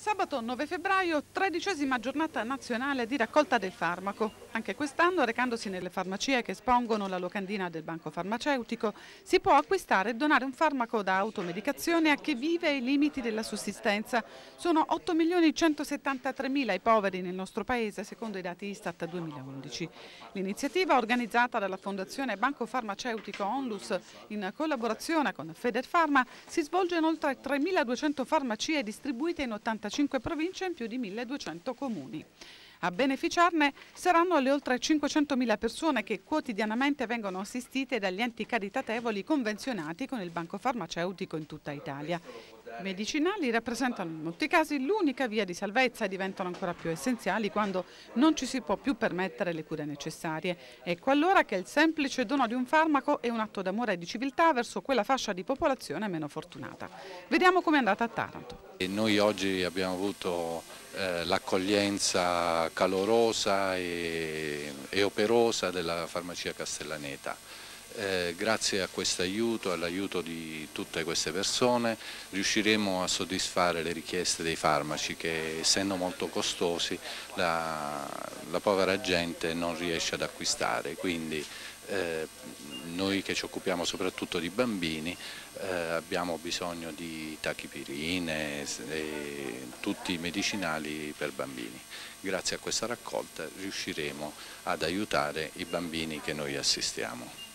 Sabato 9 febbraio, tredicesima giornata nazionale di raccolta del farmaco. Anche quest'anno, recandosi nelle farmacie che espongono la locandina del banco farmaceutico, si può acquistare e donare un farmaco da automedicazione a chi vive ai limiti della sussistenza. Sono 8.173.000 i poveri nel nostro paese, secondo i dati Istat 2011. L'iniziativa, organizzata dalla Fondazione Banco Farmaceutico Onlus in collaborazione con Federfarma, si svolge in oltre 3.200 farmacie distribuite in 85 5 province in più di 1200 comuni. A beneficiarne saranno le oltre 500.000 persone che quotidianamente vengono assistite dagli enti caritatevoli convenzionati con il banco farmaceutico in tutta Italia. Medicinali rappresentano in molti casi l'unica via di salvezza e diventano ancora più essenziali quando non ci si può più permettere le cure necessarie. Ecco allora che il semplice dono di un farmaco è un atto d'amore e di civiltà verso quella fascia di popolazione meno fortunata. Vediamo com'è andata a Taranto. E noi oggi abbiamo avuto eh, l'accoglienza calorosa e, e, operosa della farmacia Castellaneta. Eh, grazie a questo aiuto, all'aiuto di tutte queste persone, riusciremo a soddisfare le richieste dei farmaci che essendo molto costosi la, la povera gente non riesce ad acquistare. Quindi, eh, noi che ci occupiamo soprattutto di bambini eh, abbiamo bisogno di tachipirine e tutti i medicinali per bambini. Grazie a questa raccolta riusciremo ad aiutare i bambini che noi assistiamo.